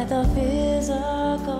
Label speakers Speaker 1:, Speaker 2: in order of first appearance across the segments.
Speaker 1: that the physical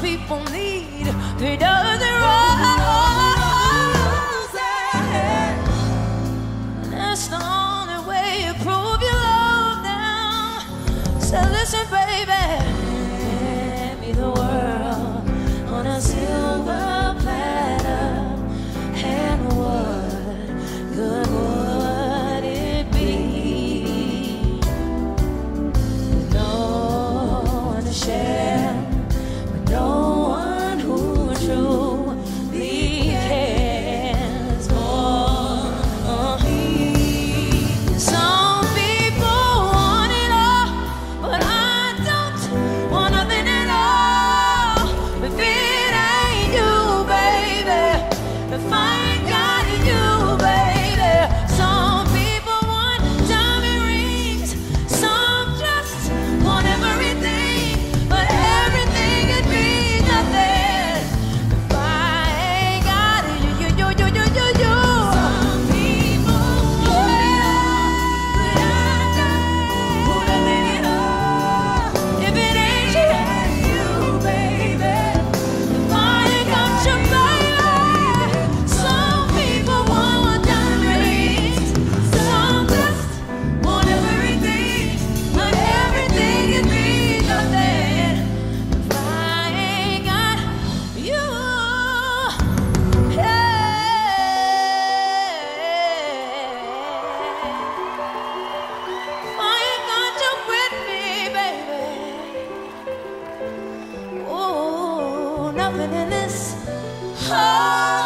Speaker 1: people need. Three dozen. happening in this heart.